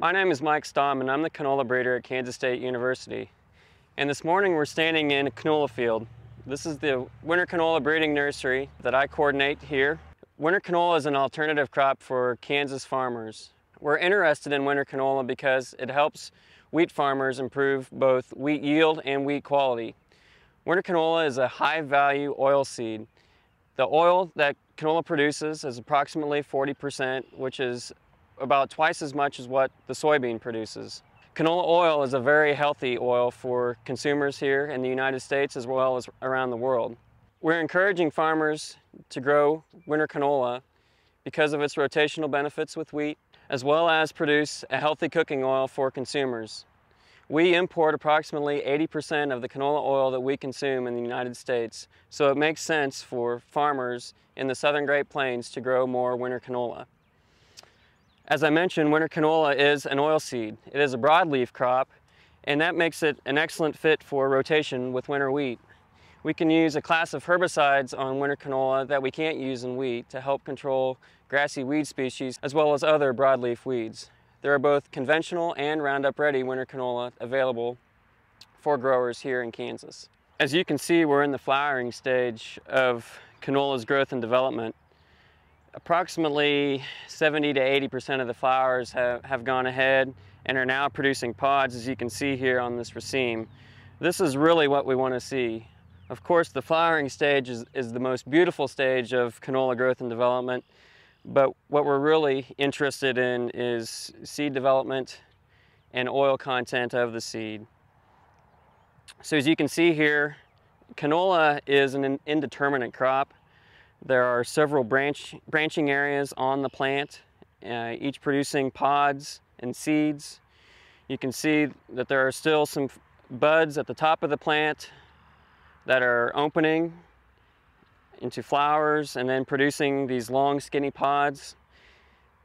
My name is Mike Stamm and I'm the canola breeder at Kansas State University. And this morning we're standing in a canola field. This is the winter canola breeding nursery that I coordinate here. Winter canola is an alternative crop for Kansas farmers. We're interested in winter canola because it helps wheat farmers improve both wheat yield and wheat quality. Winter canola is a high value oil seed. The oil that canola produces is approximately 40%, which is about twice as much as what the soybean produces. Canola oil is a very healthy oil for consumers here in the United States as well as around the world. We're encouraging farmers to grow winter canola because of its rotational benefits with wheat, as well as produce a healthy cooking oil for consumers. We import approximately 80% of the canola oil that we consume in the United States, so it makes sense for farmers in the southern Great Plains to grow more winter canola. As I mentioned, winter canola is an oilseed. It is a broadleaf crop, and that makes it an excellent fit for rotation with winter wheat. We can use a class of herbicides on winter canola that we can't use in wheat to help control grassy weed species as well as other broadleaf weeds. There are both conventional and Roundup Ready winter canola available for growers here in Kansas. As you can see, we're in the flowering stage of canola's growth and development. Approximately 70 to 80% of the flowers have, have gone ahead and are now producing pods as you can see here on this raceme. This is really what we want to see. Of course the flowering stage is, is the most beautiful stage of canola growth and development but what we're really interested in is seed development and oil content of the seed. So as you can see here, canola is an indeterminate crop. There are several branch, branching areas on the plant, uh, each producing pods and seeds. You can see that there are still some buds at the top of the plant that are opening into flowers and then producing these long skinny pods.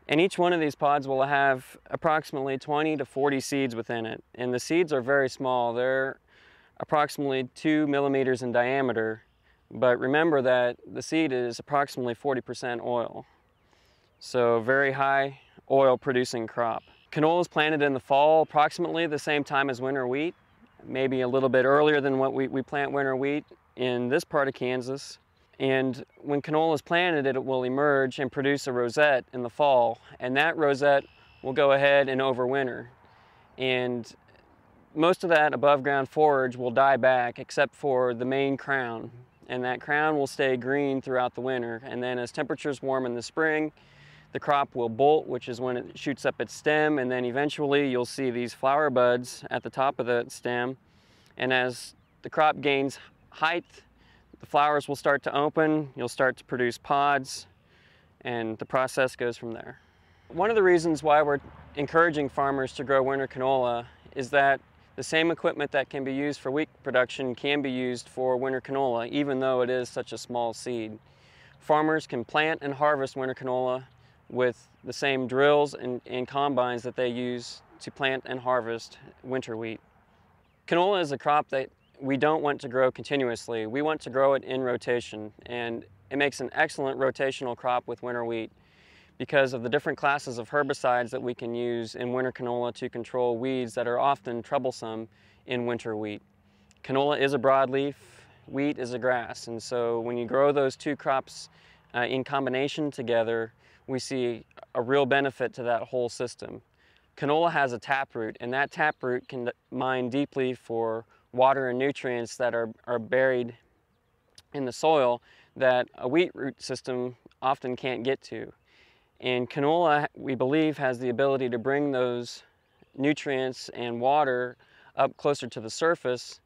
And each one of these pods will have approximately 20 to 40 seeds within it. And the seeds are very small. They're approximately two millimeters in diameter but remember that the seed is approximately 40% oil. So very high oil producing crop. Canola is planted in the fall approximately the same time as winter wheat, maybe a little bit earlier than what we, we plant winter wheat in this part of Kansas. And when canola is planted, it will emerge and produce a rosette in the fall. And that rosette will go ahead and overwinter. And most of that above ground forage will die back except for the main crown and that crown will stay green throughout the winter. And then as temperatures warm in the spring, the crop will bolt, which is when it shoots up its stem, and then eventually you'll see these flower buds at the top of the stem. And as the crop gains height, the flowers will start to open, you'll start to produce pods, and the process goes from there. One of the reasons why we're encouraging farmers to grow winter canola is that the same equipment that can be used for wheat production can be used for winter canola, even though it is such a small seed. Farmers can plant and harvest winter canola with the same drills and, and combines that they use to plant and harvest winter wheat. Canola is a crop that we don't want to grow continuously. We want to grow it in rotation, and it makes an excellent rotational crop with winter wheat because of the different classes of herbicides that we can use in winter canola to control weeds that are often troublesome in winter wheat. Canola is a broadleaf, wheat is a grass, and so when you grow those two crops uh, in combination together, we see a real benefit to that whole system. Canola has a taproot, and that taproot can mine deeply for water and nutrients that are, are buried in the soil that a wheat root system often can't get to. And canola, we believe, has the ability to bring those nutrients and water up closer to the surface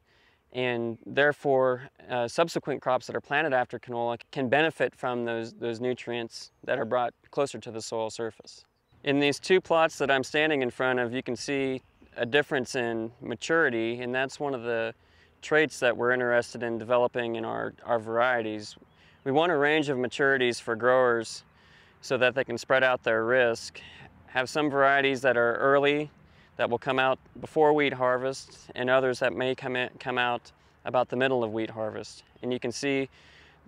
and therefore uh, subsequent crops that are planted after canola can benefit from those, those nutrients that are brought closer to the soil surface. In these two plots that I'm standing in front of, you can see a difference in maturity, and that's one of the traits that we're interested in developing in our, our varieties. We want a range of maturities for growers so that they can spread out their risk. Have some varieties that are early that will come out before wheat harvest and others that may come, in, come out about the middle of wheat harvest. And you can see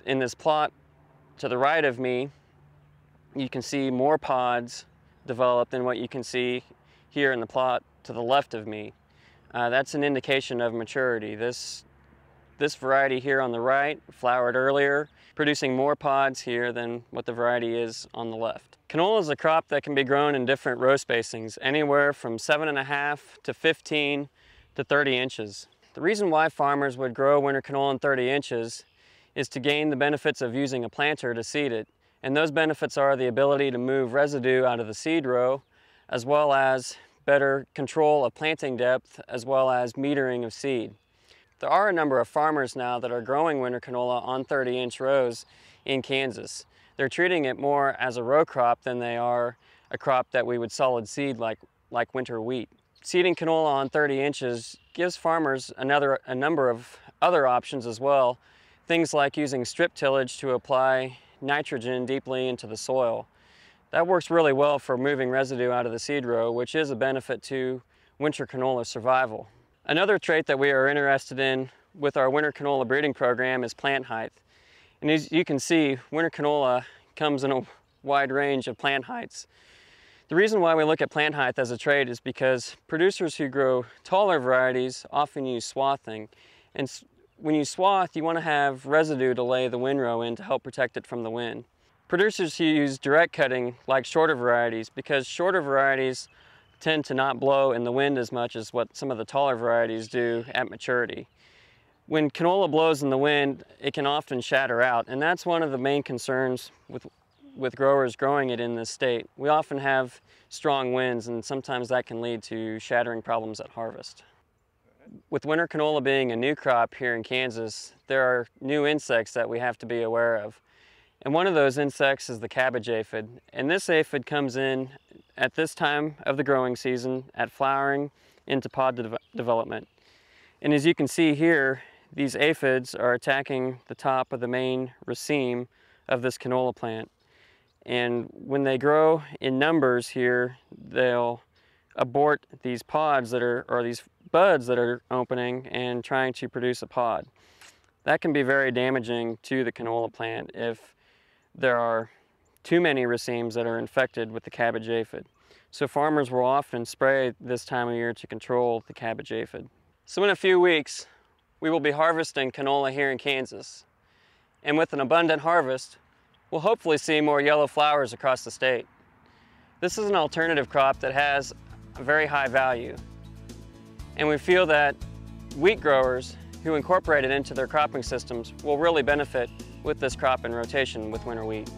in this plot to the right of me, you can see more pods developed than what you can see here in the plot to the left of me. Uh, that's an indication of maturity. This, this variety here on the right flowered earlier, producing more pods here than what the variety is on the left. Canola is a crop that can be grown in different row spacings, anywhere from seven and a half to 15 to 30 inches. The reason why farmers would grow winter canola in 30 inches is to gain the benefits of using a planter to seed it. And those benefits are the ability to move residue out of the seed row, as well as better control of planting depth, as well as metering of seed. There are a number of farmers now that are growing winter canola on 30 inch rows in Kansas. They're treating it more as a row crop than they are a crop that we would solid seed like, like winter wheat. Seeding canola on 30 inches gives farmers another, a number of other options as well. Things like using strip tillage to apply nitrogen deeply into the soil. That works really well for moving residue out of the seed row, which is a benefit to winter canola survival. Another trait that we are interested in with our winter canola breeding program is plant height. And as you can see, winter canola comes in a wide range of plant heights. The reason why we look at plant height as a trait is because producers who grow taller varieties often use swathing. And when you swath, you want to have residue to lay the windrow in to help protect it from the wind. Producers who use direct cutting like shorter varieties because shorter varieties tend to not blow in the wind as much as what some of the taller varieties do at maturity. When canola blows in the wind, it can often shatter out, and that's one of the main concerns with with growers growing it in this state. We often have strong winds and sometimes that can lead to shattering problems at harvest. With winter canola being a new crop here in Kansas, there are new insects that we have to be aware of. And one of those insects is the cabbage aphid. And this aphid comes in at this time of the growing season at flowering into pod de development. And as you can see here, these aphids are attacking the top of the main raceme of this canola plant. And when they grow in numbers here, they'll abort these pods that are, or these buds that are opening and trying to produce a pod. That can be very damaging to the canola plant if there are too many racemes that are infected with the cabbage aphid. So farmers will often spray this time of year to control the cabbage aphid. So in a few weeks, we will be harvesting canola here in Kansas. And with an abundant harvest, we'll hopefully see more yellow flowers across the state. This is an alternative crop that has a very high value. And we feel that wheat growers who incorporate it into their cropping systems will really benefit with this crop in rotation with winter wheat.